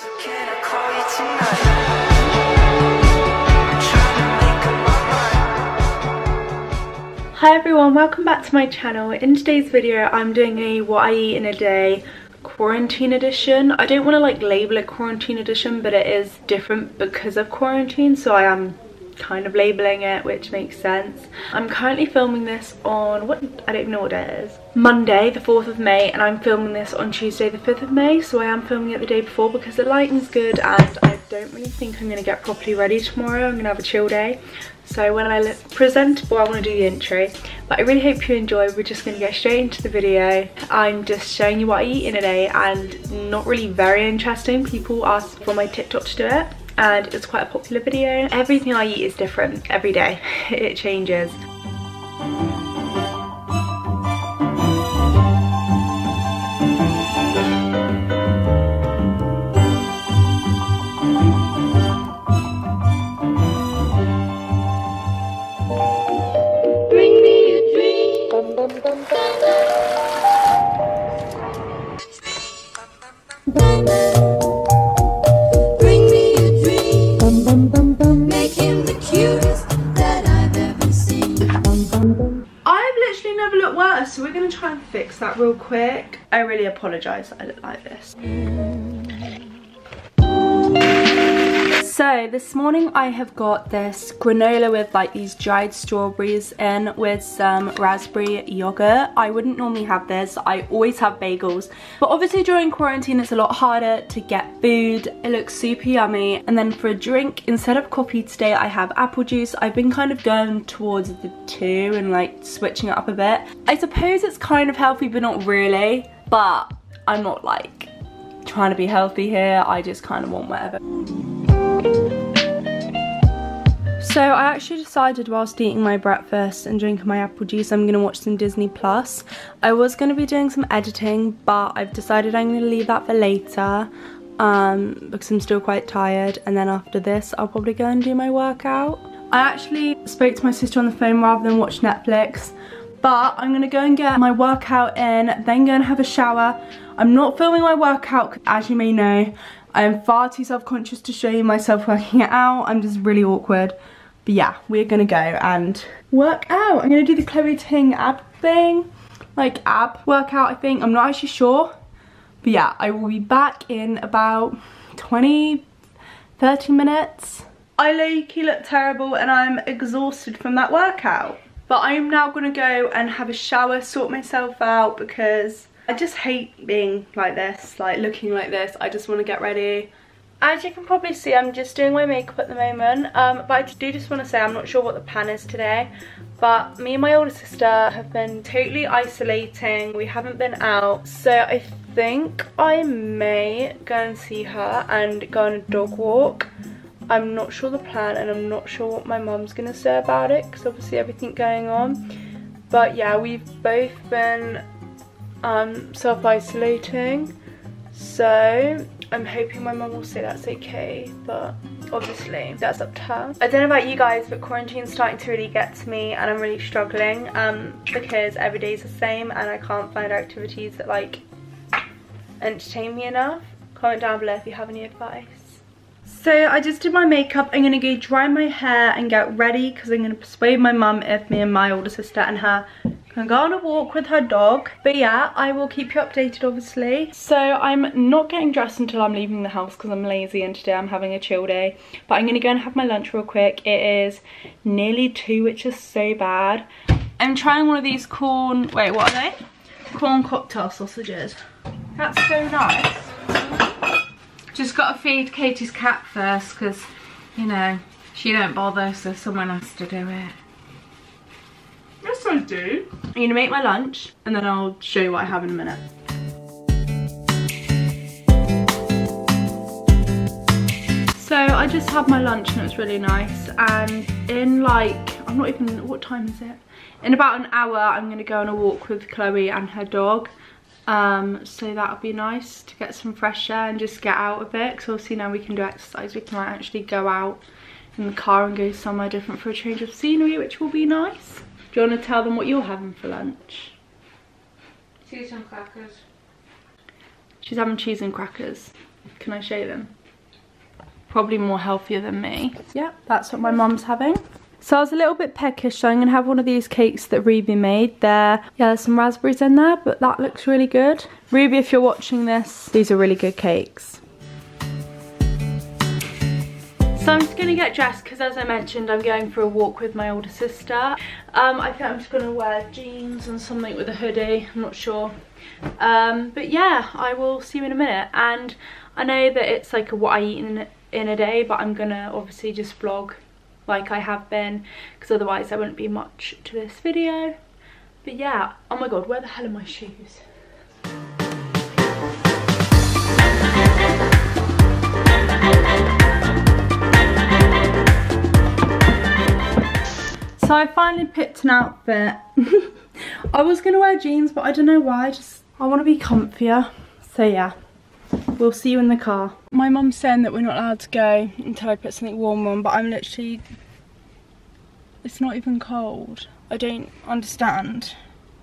Hi everyone, welcome back to my channel. In today's video, I'm doing a what I eat in a day quarantine edition. I don't want to like label it quarantine edition, but it is different because of quarantine, so I am kind of labeling it which makes sense i'm currently filming this on what i don't even know what it is monday the 4th of may and i'm filming this on tuesday the 5th of may so i am filming it the day before because the lighting's good and i don't really think i'm going to get properly ready tomorrow i'm gonna have a chill day so when I look presentable, I want to do the intro. But I really hope you enjoy. We're just going to get straight into the video. I'm just showing you what I eat in a day and not really very interesting. People ask for my TikTok to do it and it's quite a popular video. Everything I eat is different every day. It changes. Bring that real quick. I really apologise that I look like this. So this morning I have got this granola with like these dried strawberries in with some raspberry yogurt. I wouldn't normally have this, I always have bagels. But obviously during quarantine it's a lot harder to get food. It looks super yummy. And then for a drink, instead of coffee today I have apple juice. I've been kind of going towards the two and like switching it up a bit. I suppose it's kind of healthy but not really. But I'm not like trying to be healthy here. I just kind of want whatever. So I actually decided whilst eating my breakfast and drinking my apple juice I'm going to watch some Disney Plus. I was going to be doing some editing but I've decided I'm going to leave that for later um, because I'm still quite tired and then after this I'll probably go and do my workout. I actually spoke to my sister on the phone rather than watch Netflix but I'm going to go and get my workout in then go and have a shower. I'm not filming my workout as you may know. I am far too self-conscious to show you myself working it out. I'm just really awkward. But yeah, we're gonna go and work out. I'm gonna do the Chloe Ting ab thing, like ab workout I think. I'm not actually sure. But yeah, I will be back in about 20, 30 minutes. I low-key look terrible and I'm exhausted from that workout. But I'm now gonna go and have a shower, sort myself out because I just hate being like this, like looking like this. I just want to get ready. As you can probably see, I'm just doing my makeup at the moment. Um, but I do just want to say I'm not sure what the plan is today. But me and my older sister have been totally isolating. We haven't been out. So I think I may go and see her and go on a dog walk. I'm not sure the plan and I'm not sure what my mum's going to say about it. Because obviously everything going on. But yeah, we've both been um, self-isolating so I'm hoping my mum will say that's okay but obviously that's up to her. I don't know about you guys but quarantine's starting to really get to me and I'm really struggling um, because every day's the same and I can't find activities that like entertain me enough. Comment down below if you have any advice. So I just did my makeup. I'm going to go dry my hair and get ready because I'm going to persuade my mum if me and my older sister and her can go on a walk with her dog. But yeah, I will keep you updated obviously. So I'm not getting dressed until I'm leaving the house because I'm lazy and today I'm having a chill day. But I'm going to go and have my lunch real quick. It is nearly 2 which is so bad. I'm trying one of these corn, wait what are they? Corn cocktail sausages. That's so nice. Just got to feed Katie's cat first because, you know, she don't bother so someone has to do it. I do. I'm gonna make my lunch and then I'll show you what I have in a minute. So I just had my lunch and it was really nice and in like, I'm not even, what time is it? In about an hour I'm gonna go on a walk with Chloe and her dog. Um, so that'll be nice to get some fresh air and just get out a bit because obviously now we can do exercise, we can actually go out in the car and go somewhere different for a change of scenery which will be nice. Do you want to tell them what you're having for lunch? Cheese and crackers. She's having cheese and crackers. Can I show them? Probably more healthier than me. Yeah, that's what my mum's having. So I was a little bit peckish, so I'm gonna have one of these cakes that Ruby made. There, yeah, there's some raspberries in there, but that looks really good. Ruby, if you're watching this, these are really good cakes. So I'm just gonna get dressed because as I mentioned, I'm going for a walk with my older sister. Um, I think I'm just gonna wear jeans and something with a hoodie, I'm not sure. Um, but yeah, I will see you in a minute. And I know that it's like a what I eat in, in a day, but I'm gonna obviously just vlog like I have been because otherwise there wouldn't be much to this video. But yeah, oh my god, where the hell are my shoes? So I finally picked an outfit. I was gonna wear jeans, but I don't know why. I just I want to be comfier. So yeah, we'll see you in the car. My mum's saying that we're not allowed to go until I put something warm on, but I'm literally. It's not even cold. I don't understand.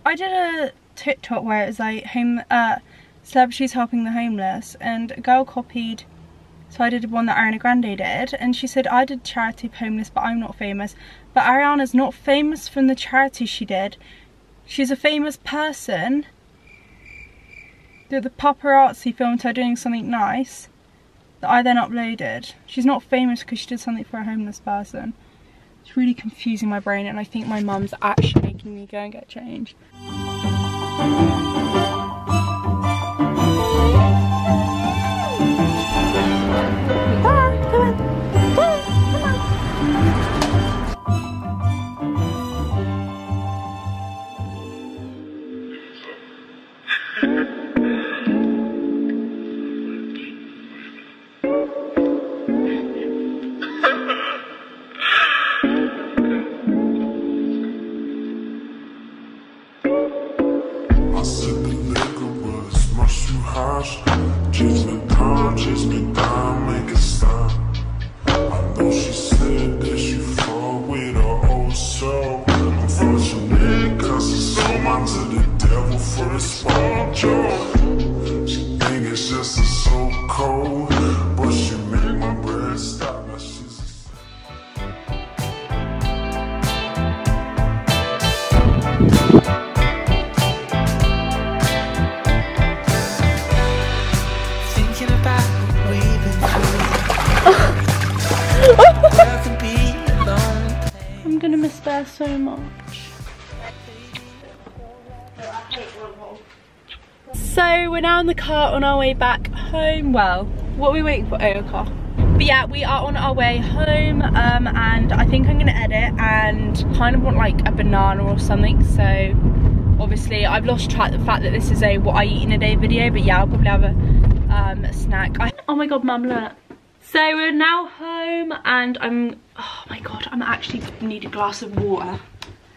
I did a TikTok where it was like home uh, celebrities helping the homeless, and a girl copied so I did one that Ariana Grande did, and she said, I did charity homeless, but I'm not famous. But Ariana's not famous from the charity she did. She's a famous person the paparazzi filmed her doing something nice that I then uploaded. She's not famous because she did something for a homeless person. It's really confusing my brain, and I think my mum's actually making me go and get changed. Down, gonna so much. So we're now in the car on our way back home. Well, what are we waiting for? Oh, a car. But yeah, we are on our way home um, and I think I'm gonna edit and kind of want like a banana or something. So obviously I've lost track of the fact that this is a what I eat in a day video. But yeah, I'll probably have a um, snack. I, oh my God, mum, look. So we're now home and I'm, oh my God, I'm actually need a glass of water.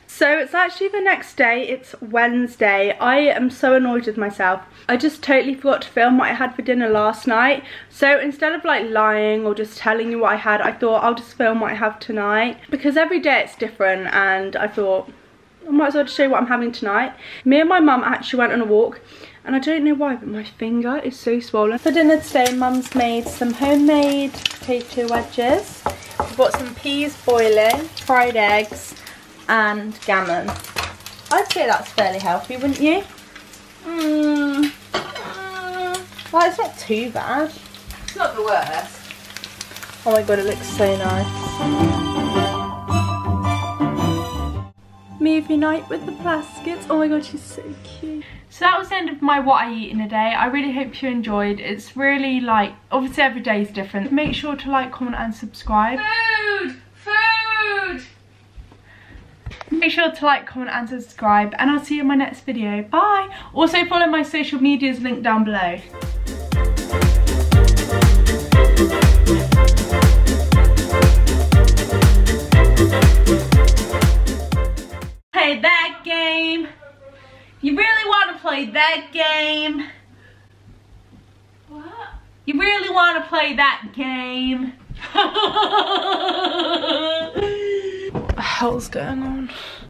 So it's actually the next day, it's Wednesday. I am so annoyed with myself. I just totally forgot to film what I had for dinner last night. So instead of like lying or just telling you what I had, I thought I'll just film what I have tonight. Because every day it's different and I thought, I might as well just show you what I'm having tonight. Me and my mum actually went on a walk and I don't know why, but my finger is so swollen. For dinner today, mum's made some homemade potato wedges. We've got some peas boiling, fried eggs, and gammon. I'd say that's fairly healthy, wouldn't you? Mmm. Mm. Well, it's not too bad. It's not the worst. Oh my god, it looks so nice. Movie night with the Plasketts. Oh my god, she's so cute. So that was the end of my what I eat in a day. I really hope you enjoyed. It's really like, obviously every day is different. Make sure to like, comment and subscribe. Food! Food! Make sure to like, comment and subscribe and I'll see you in my next video. Bye! Also follow my social medias linked down below. That game? What? You really want to play that game? what the hell's going on?